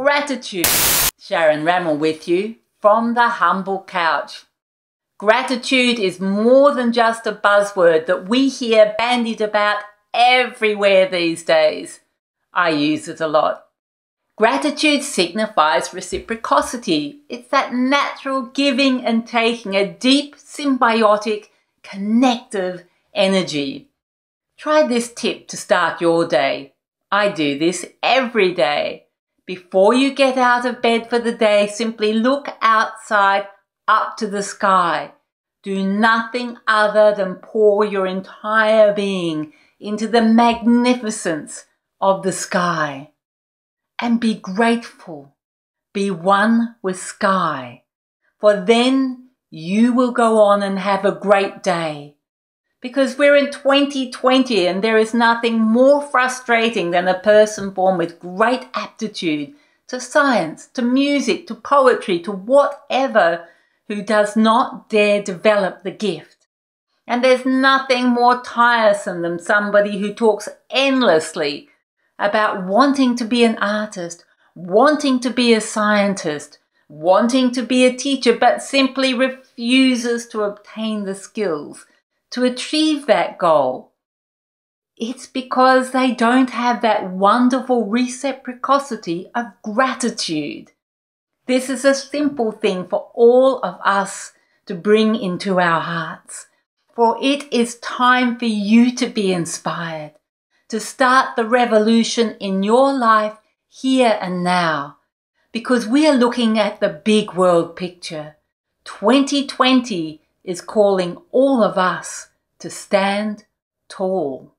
Gratitude. Sharon Ramel with you from the humble couch. Gratitude is more than just a buzzword that we hear bandied about everywhere these days. I use it a lot. Gratitude signifies reciprocity. It's that natural giving and taking, a deep, symbiotic, connective energy. Try this tip to start your day. I do this every day. Before you get out of bed for the day, simply look outside up to the sky. Do nothing other than pour your entire being into the magnificence of the sky. And be grateful. Be one with sky. For then you will go on and have a great day because we're in 2020 and there is nothing more frustrating than a person born with great aptitude to science, to music, to poetry, to whatever, who does not dare develop the gift. And there's nothing more tiresome than somebody who talks endlessly about wanting to be an artist, wanting to be a scientist, wanting to be a teacher, but simply refuses to obtain the skills to achieve that goal. It's because they don't have that wonderful reciprocity of gratitude. This is a simple thing for all of us to bring into our hearts. For it is time for you to be inspired, to start the revolution in your life here and now. Because we are looking at the big world picture. 2020 is calling all of us to stand tall.